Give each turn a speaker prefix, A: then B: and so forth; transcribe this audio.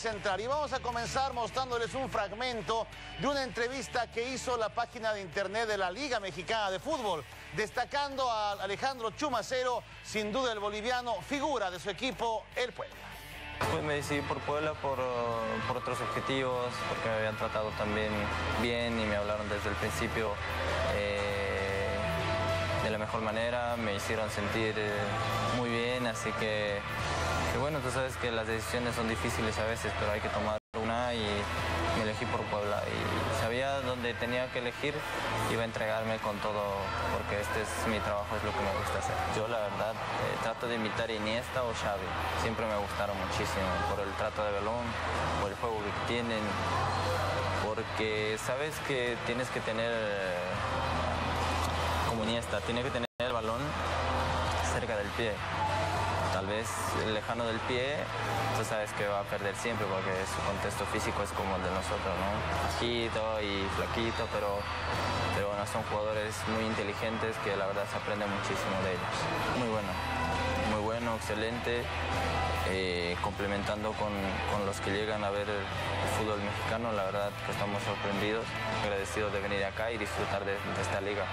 A: Central y vamos a comenzar mostrándoles un fragmento de una entrevista que hizo la página de internet de la Liga Mexicana de Fútbol, destacando a Alejandro Chumacero, sin duda el boliviano, figura de su equipo, el Puebla.
B: Pues me decidí por Puebla por, por, otros objetivos, porque me habían tratado también bien y me hablaron desde el principio eh, de la mejor manera, me hicieron sentir eh, muy bien, así que y bueno, tú sabes que las decisiones son difíciles a veces, pero hay que tomar una y me elegí por Puebla. Y sabía dónde tenía que elegir, iba a entregarme con todo, porque este es mi trabajo, es lo que me gusta hacer. Yo la verdad eh, trato de imitar Iniesta o Xavi. Siempre me gustaron muchísimo por el trato de balón, por el juego que tienen, porque sabes que tienes que tener, como Iniesta, tiene que tener el balón cerca del pie tal vez lejano del pie, tú sabes que va a perder siempre porque su contexto físico es como el de nosotros, ¿no? Bajito y flaquito, pero, pero bueno, son jugadores muy inteligentes que la verdad se aprende muchísimo de ellos. Muy bueno, muy bueno, excelente, eh, complementando con, con, los que llegan a ver el fútbol mexicano, la verdad que estamos sorprendidos, agradecidos de venir acá y disfrutar de, de esta liga.